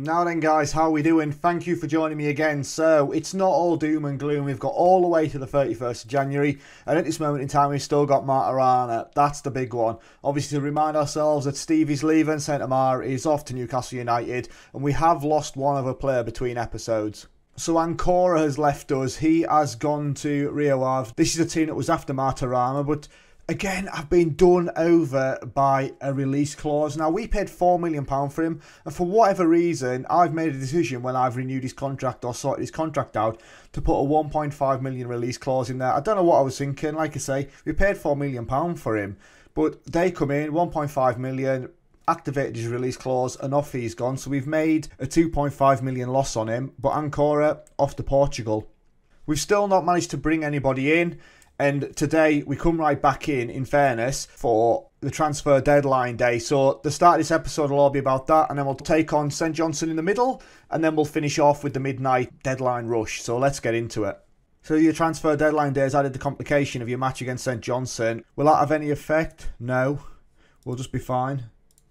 Now then guys, how we doing? Thank you for joining me again. So, it's not all doom and gloom. We've got all the way to the 31st of January. And at this moment in time, we've still got Martirana. That's the big one. Obviously, to remind ourselves that Stevie's leaving, Centre is off to Newcastle United. And we have lost one other player between episodes. So Ancora has left us. He has gone to Rio Ave. This is a team that was after Martirana, but again, I've been done over by a release clause. Now, we paid £4 million for him, and for whatever reason, I've made a decision when I've renewed his contract or sorted his contract out to put a £1.5 million release clause in there. I don't know what I was thinking. Like I say, we paid £4 million for him, but they come in, £1.5 million, activated his release clause and off he's gone. So we've made a 2.5 million loss on him. But Ancora off to Portugal. We've still not managed to bring anybody in. And today we come right back in, in fairness, for the transfer deadline day. So the start of this episode will all be about that, and then we'll take on St Johnstone in the middle, and then we'll finish off with the midnight deadline rush. So let's get into it. So your transfer deadline day has added the complication of your match against St Johnstone. Will that have any effect? No. We'll just be fine.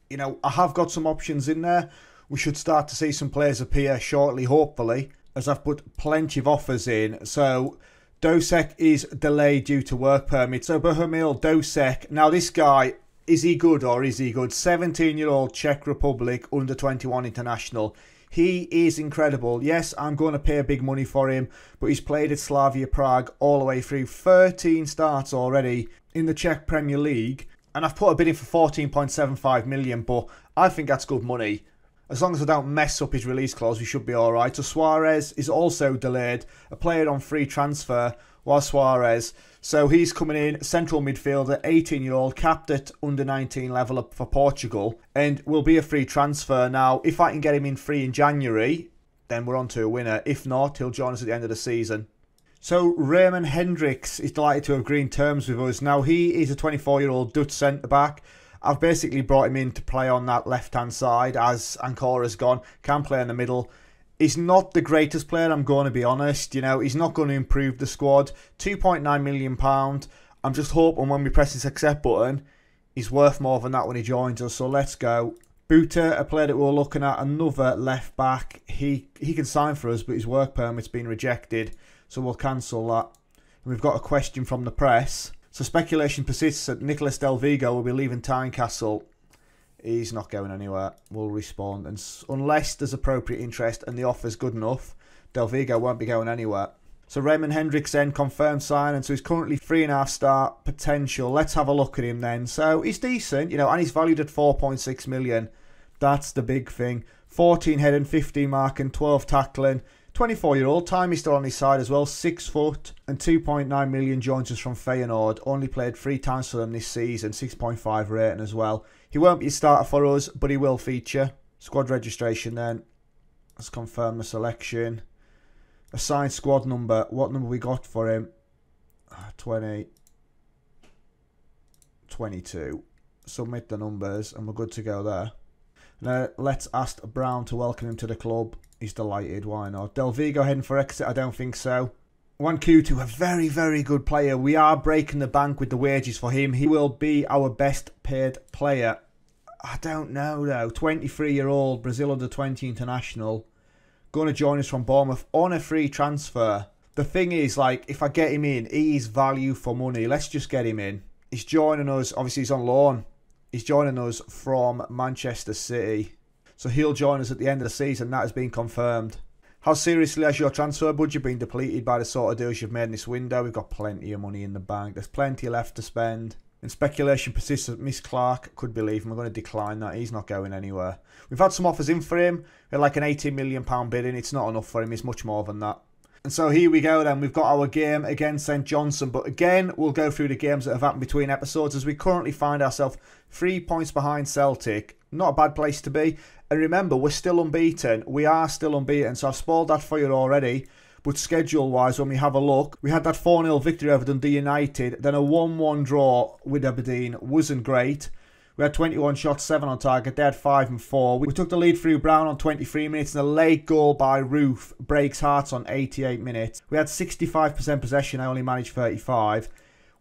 You know, I have got some options in there. We should start to see some players appear shortly, hopefully, as I've put plenty of offers in. So Dosek is delayed due to work permit. So Bohumil Dosek. Now this guy, is he good or is he good? 17 year old Czech Republic under 21 international. He is incredible. Yes, I'm going to pay a big money for him, but he's played at Slavia Prague all the way through 13 starts already in the Czech Premier League. And I've put a bid in for 14.75 million, but I think that's good money. As long as I don't mess up his release clause, we should be alright. So Suarez is also delayed, a player on free transfer, while Suarez. So he's coming in, central midfielder, 18 year old, capped at under 19 level up for Portugal, and will be a free transfer. Now, if I can get him in free in January, then we're on to a winner. If not, he'll join us at the end of the season. So Raymond Hendricks is delighted to have green terms with us. Now he is a 24 year old Dutch centre back I've basically brought him in to play on that left hand side as Ancora's gone. Can play in the middle. He's not the greatest player, I'm going to be honest. You know, he's not going to improve the squad. £2.9 million. I'm just hoping when we press this accept button, he's worth more than that when he joins us. So let's go. Buta, a player that we are looking at, another left back. He he can sign for us, but his work permit's been rejected, so we'll cancel that. And we've got a question from the press. So speculation persists that Nicolas Del Vigo will be leaving Tynecastle. He's not going anywhere. We'll respond. And unless there's appropriate interest and the offer's good enough, Del Vigo won't be going anywhere. So Raymond Hendrickson confirmed signing, so he's currently three and a half star potential. Let's have a look at him then. So he's decent, you know, and he's valued at 4.6 million. That's the big thing. 14 heading, 15 marking, 12 tackling. 24 year old, time is still on his side as well, 6 foot and 2.9 million joins us from Feyenoord. Only played three times for them this season, 6.5 rating as well. He won't be a starter for us, but he will feature. Squad registration then. Let's confirm the selection. Assigned squad number. What number we got for him? Ah, 20. 22. Submit the numbers and we're good to go there. Now let's ask Brown to welcome him to the club. He's delighted. Why not? Del Vigo heading for exit? I don't think so. One Q to a very, very good player. We are breaking the bank with the wages for him. He will be our best paid player. I don't know though. 23 year old Brazil under 20 international. Going to join us from Bournemouth on a free transfer. The thing is, like, if I get him in, he's value for money. Let's just get him in. He's joining us. Obviously, he's on loan. He's joining us from Manchester City. So he'll join us at the end of the season. That has been confirmed. How seriously has your transfer budget been depleted by the sort of deals you've made in this window? We've got plenty of money in the bank. There's plenty left to spend. And speculation persists that Miss Clark could be leaving. We're going to decline that. He's not going anywhere. We've had some offers in for him. We're like an £18 million bid, bidding. It's not enough for him. It's much more than that. And so here we go then. We've got our game against St Johnstone. But again, we'll go through the games that have happened between episodes as we currently find ourselves three points behind Celtic. Not a bad place to be. And remember, we're still unbeaten. We are still unbeaten. So I've spoiled that for you already. But schedule wise, when we have a look, we had that 4 0 victory over Dundee United, then a 1 1 draw with Aberdeen. Wasn't great. We had 21 shots, 7 on target. They had 5 and 4. We took the lead through Brown on 23 minutes, and a late goal by Roofe breaks hearts on 88 minutes. We had 65% possession. I only managed 35.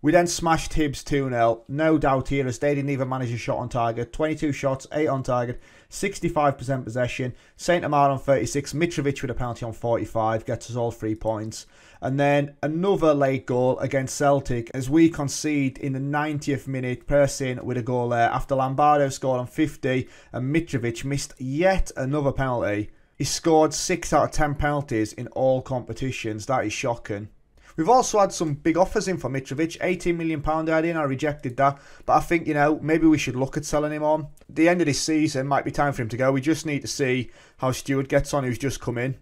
We then smashed Hibs 2 0. No doubt here, as they didn't even manage a shot on target. 22 shots, 8 on target, 65% possession. Saint Amar on 36, Mitrovic with a penalty on 45, gets us all three points. And then another late goal against Celtic as we concede in the 90th minute, pressing with a goal there after Lombardo scored on 50 and Mitrovic missed yet another penalty. He scored 6 out of 10 penalties in all competitions. That is shocking. We've also had some big offers in for Mitrovic. £18 million I in, I rejected that. But I think, you know, maybe we should look at selling him on. The end of this season might be time for him to go. We just need to see how Stewart gets on, who's just come in.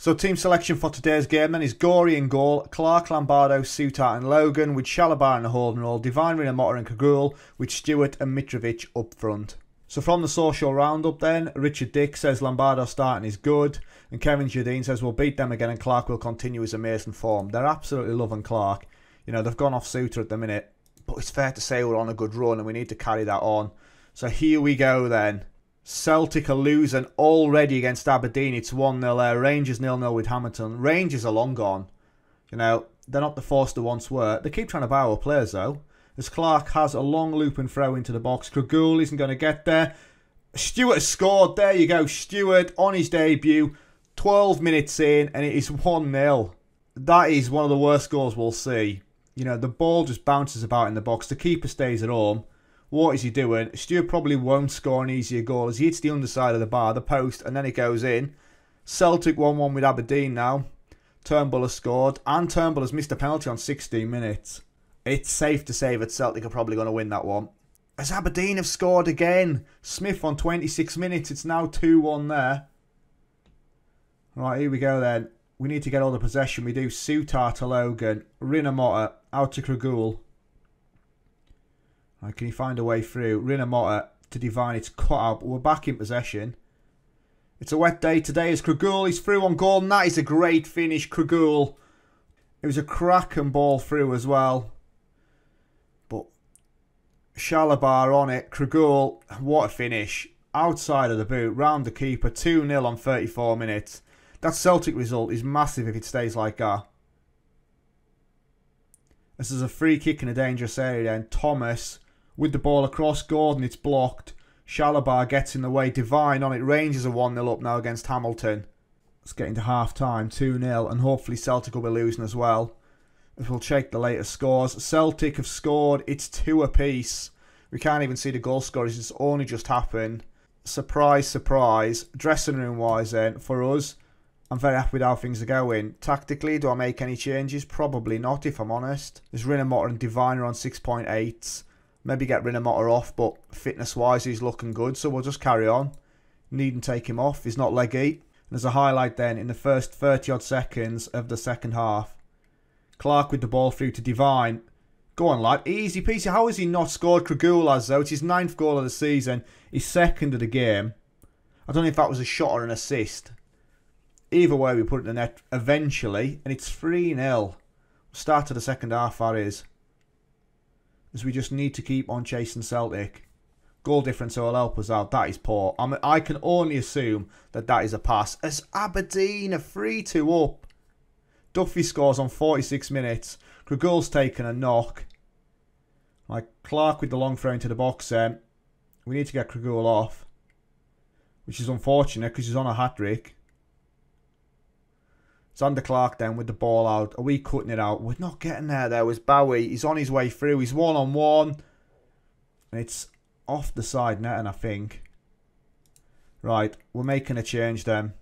So team selection for today's game then is Gorey in goal, Clark, Lombardo, Souttar and Logan, with Chalobah in the holding role, Divine, Rinomhota and Kagool, with Stewart and Mitrovic up front. So from the social roundup then, Richard Dick says Lombardo starting is good, and Kevin Jardine says we'll beat them again and Clark will continue his amazing form. They're absolutely loving Clark. You know, they've gone off Souttar at the minute, but it's fair to say we're on a good run and we need to carry that on. So here we go then. Celtic are losing already against Aberdeen. It's 1 0 there. Rangers 0 0 with Hamilton. Rangers are long gone. You know, they're not the force they once were. They keep trying to buy our players though. As Clark has a long loop and throw into the box. Kagool isn't going to get there. Stewart has scored. There you go. Stewart on his debut. 12 minutes in and it is 1 0. That is one of the worst goals we'll see. You know, the ball just bounces about in the box. The keeper stays at home. What is he doing? Stewart probably won't score an easier goal as he hits the underside of the bar, the post, and then it goes in. Celtic 1 1 with Aberdeen now. Turnbull has scored, and Turnbull has missed a penalty on 16 minutes. It's safe to say that Celtic are probably going to win that one. As Aberdeen have scored again. Smith on 26 minutes. It's now 2 1 there. Right, here we go then. We need to get all the possession. We do Souttar to Logan. Rinomhota out to Kagool. Right, can he find a way through? Rinomhota to Divine. It's cut out, we're back in possession. It's a wet day today as Kagool is through on goal, and that is a great finish, Kagool. It was a cracking ball through as well. Chalobah on it. Kagool, what a finish. Outside of the boot, round the keeper, 2-0 on 34 minutes. That Celtic result is massive if it stays like that. This is a free kick in a dangerous area then. Thomas with the ball across Gordon, it's blocked. Chalobah gets in the way. Divine on it. Rangers are 1 0 up now against Hamilton. It's getting to half time, 2 0, and hopefully Celtic will be losing as well. We'll check the latest scores. Celtic have scored, it's two apiece. We can't even see the goal scorers, it's only just happened. Surprise, surprise. Dressing room wise, then, for us, I'm very happy with how things are going. Tactically, do I make any changes? Probably not, if I'm honest. There's Rinomhota and Diviner on 6.8. Maybe get Rinomhota off, but fitness-wise, he's looking good, so we'll just carry on. Needn't take him off. He's not leggy. There's a highlight then in the first 30-odd seconds of the second half. Clark with the ball through to Divine. Go on, lad. Easy peasy. How has he not scored Kragul as though? It's his ninth goal of the season. His second of the game. I don't know if that was a shot or an assist. Either way, we put it in the net eventually, and it's 3 0. Start of the second half, that is as we just need to keep on chasing Celtic. Goal difference will help us out. That is poor. I, I can only assume that that is a pass. As Aberdeen are 3-2 up. Duffy scores on 46 minutes. Kragul's taken a knock. Like Clark with the long throw into the box then. We need to get Kragul off. Which is unfortunate because he's on a hat-trick. Zander Clark then with the ball out. Are we cutting it out? We're not getting there though. It's Bowie. He's on his way through. He's one on one. And it's off the side net, and I think. Right, we're making a change then.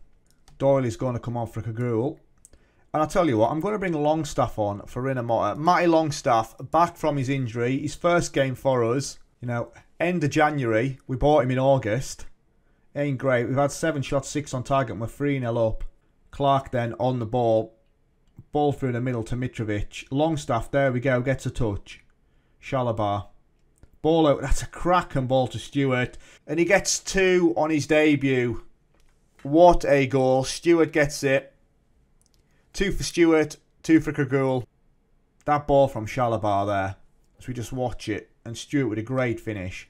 Doyle is going to come on for Kagool. And I'll tell you what, I'm going to bring Longstaff on for Rinomhota. Uh, Matty Longstaff, back from his injury. His first game for us. You know, end of January. We bought him in August. Ain't great. We've had seven shots, six on target, and we're 3 0 up. Clark then on the ball. Ball through the middle to Mitrovic. Longstaff, there we go, gets a touch. Chalobah. Ball out, that's a cracking ball to Stewart. And he gets two on his debut. What a goal. Stewart gets it. Two for Stewart, two for Kagool. That ball from Chalobah there. So we just watch it. And Stewart with a great finish.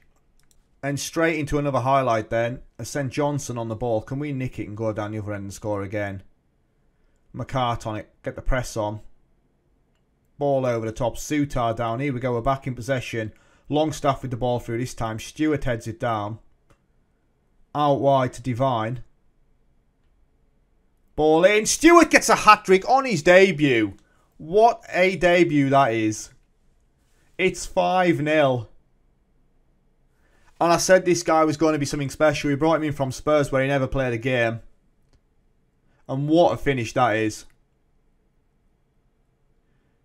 And straight into another highlight then. A St Johnstone on the ball. Can we nick it and go down the other end and score again? McCart on it. Get the press on. Ball over the top. Souttar down. Here we go. We're back in possession. Longstaff with the ball through this time. Stewart heads it down. Out wide to Devine. Ball in. Stewart gets a hat trick on his debut. What a debut that is. It's 5 0. And I said this guy was going to be something special. He brought him in from Spurs where he never played a game. And what a finish that is.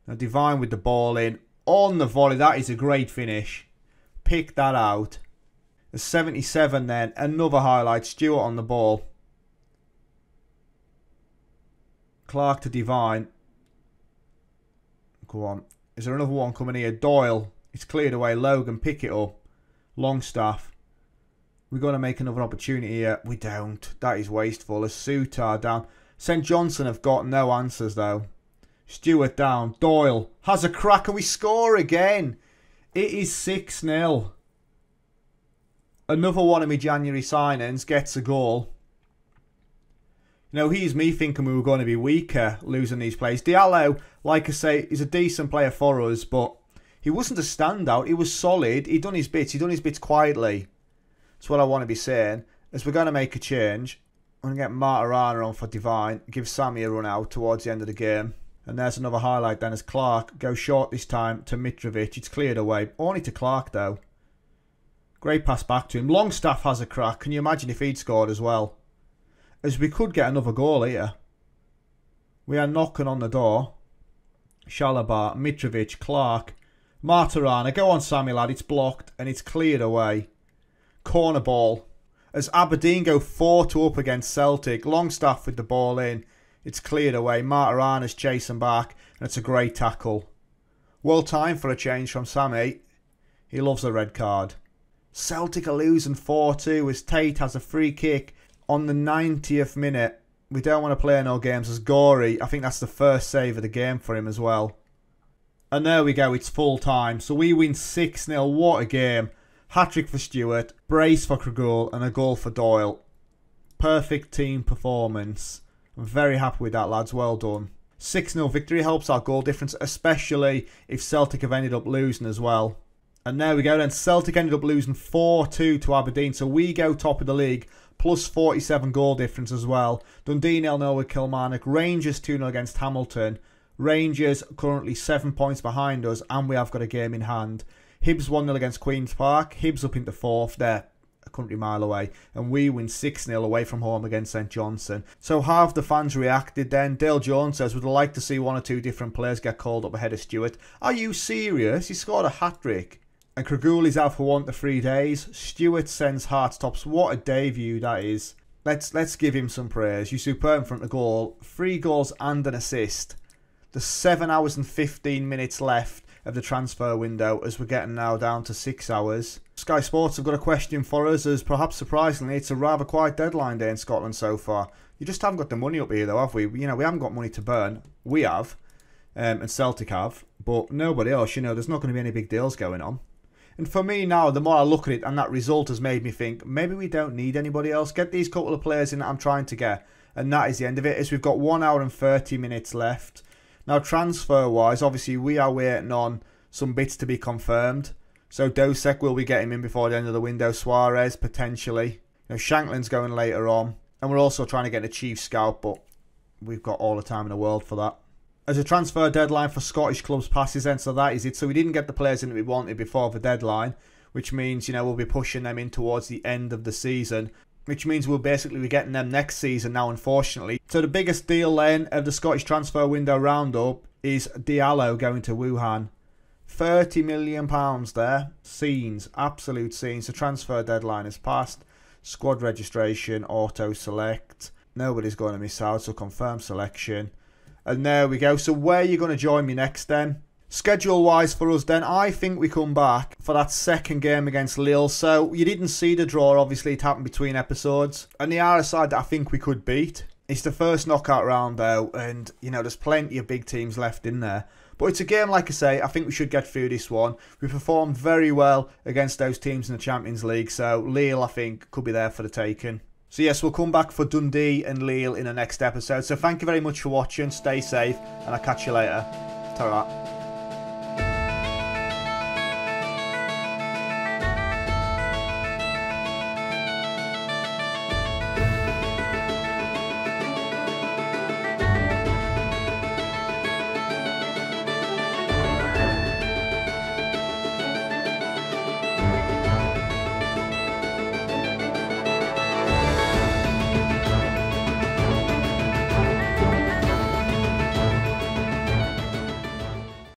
Now Divine with the ball in. On the volley. That is a great finish. Pick that out. The 77 then. Another highlight. Stewart on the ball. Clark to Devine. Go on. Is there another one coming here? Doyle. It's cleared away. Logan, pick it up. Longstaff. We're going to make another opportunity here. We don't. That is wasteful. As Souttar down. St Johnstone have got no answers though. Stewart down. Doyle has a crack and we score again. It is 6 0. Another one of my January signings gets a goal. You know, he's me thinking we were going to be weaker losing these plays. Diallo, like I say, is a decent player for us, but he wasn't a standout. He was solid. He done his bits. He done his bits quietly. That's what I want to be saying. As we're going to make a change, I'm going to get Martirana on for Divine. Give Sammy a run out towards the end of the game. And there's another highlight then as Clark goes short this time to Mitrovic. It's cleared away. Only to Clark though. Great pass back to him. Longstaff has a crack. Can you imagine if he'd scored as well? As we could get another goal here. We are knocking on the door. Chalobah, Mitrovic, Clark, Martirana. Go on, Sammy lad. It's blocked and it's cleared away. Corner ball. As Aberdeen go 4-2 up against Celtic. Longstaff with the ball in. It's cleared away. Martirana's chasing back, and it's a great tackle. Well timed for a change from Sammy. He loves a red card. Celtic are losing 4-2 as Tate has a free kick on the 90th minute. We don't want to play no games as Gorey. I think that's the first save of the game for him as well. And there we go, it's full time. So we win 6-0. What a game. Hat-trick for Stewart, brace for Kregul and a goal for Doyle. Perfect team performance. I'm very happy with that, lads. Well done. 6 0 victory helps our goal difference, especially if Celtic have ended up losing as well. And there we go then. Celtic ended up losing 4 2 to Aberdeen, so we go top of the league, plus 47 goal difference as well. Dundee 0 0 with Kilmarnock, Rangers 2 0 against Hamilton. Rangers currently 7 points behind us, and we have got a game in hand. Hibs 1 0 against Queen's Park. Hibs up into fourth there a country mile away, and we win 6 0 away from home against St Johnstone. So, how have the fans reacted then? Dale Jones says, Would like to see one or two different players get called up ahead of Stewart. Are you serious? He scored a hat trick. And Kregul is out for one to three days. Stewart sends heart tops. What a debut that is. Let's let's give him some praise. You superb in front of goal. Three goals and an assist. The seven hours and 15 minutes left of the transfer window as we're getting now down to six hours. Sky Sports have got a question for us as perhaps surprisingly it's a rather quiet deadline day in Scotland so far. You just haven't got the money up here though, have we? You know, we haven't got money to burn. We have, um, and Celtic have, but nobody else. You know, there's not going to be any big deals going on. And for me now, the more I look at it, and that result has made me think maybe we don't need anybody else. Get these couple of players in that I'm trying to get, and that is the end of it. As we've got one hour and 30 minutes left. Now, transfer wise, obviously, we are waiting on some bits to be confirmed. So Dosek will be getting in before the end of the window. Suarez potentially. You know, Shankland's going later on. And we're also trying to get a chief scout, but we've got all the time in the world for that. As a transfer deadline for Scottish clubs passes then, so that is it. So we didn't get the players in that we wanted before the deadline, which means, you know, we'll be pushing them in towards the end of the season which means we'll basically be getting them next season now, unfortunately. So the biggest deal then of the Scottish transfer window roundup is Diallo going to Wuhan. 30 million pounds there. Scenes, absolute scenes. The transfer deadline is passed. Squad registration, auto select. Nobody's going to miss out, so confirm selection. And there we go. So where you going to join me next then? Schedule wise for us then, I think we come back for that second game against Lille. So you didn't see the draw, obviously it happened between episodes. And the RSI side that I think we could beat. It's the first knockout round though, and you know there's plenty of big teams left in there. But it's a game, like I say, I think we should get through this one. We performed very well against those teams in the Champions League, so Lille, I think, could be there for the taking. So yes, we'll come back for Dundee and Lille in the next episode. So thank you very much for watching, stay safe, and I'll catch you later. ta